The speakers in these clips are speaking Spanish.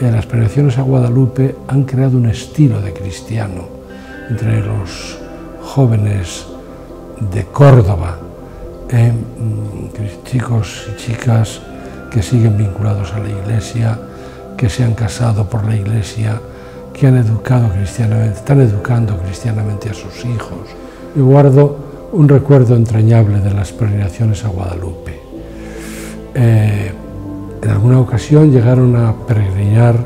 eh, las peregrinaciones a Guadalupe han creado un estilo de cristiano entre los jóvenes de Córdoba, eh, mm, chicos y chicas que siguen vinculados a la iglesia, que se han casado por la iglesia, que han educado cristianamente, están educando cristianamente a sus hijos. Yo guardo un recuerdo entrañable de las peregrinaciones a Guadalupe. Eh, en alguna ocasión llegaron a peregrinar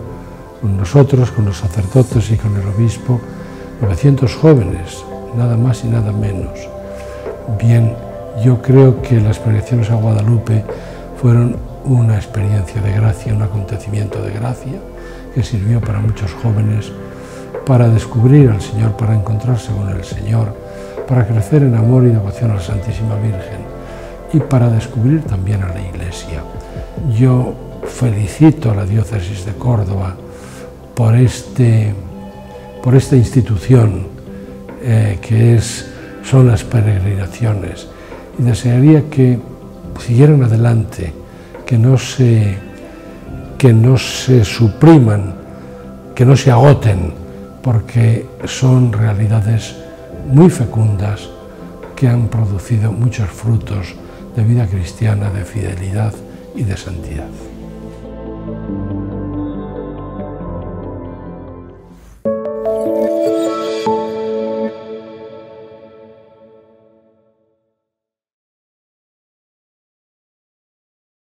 con nosotros, con los sacerdotes y con el obispo, 900 jóvenes, nada más y nada menos. Bien, yo creo que las peregrinaciones a Guadalupe fueron una experiencia de gracia, un acontecimiento de gracia que sirvió para muchos jóvenes para descubrir al Señor, para encontrarse con el Señor, para crecer en amor y devoción a la Santísima Virgen y para descubrir también a la. Yo felicito a la diócesis de Córdoba por, este, por esta institución eh, que es, son las peregrinaciones. Y desearía que siguieran adelante que no se, que no se supriman, que no se agoten, porque son realidades muy fecundas que han producido muchos frutos de vida cristiana, de fidelidad y de santidad.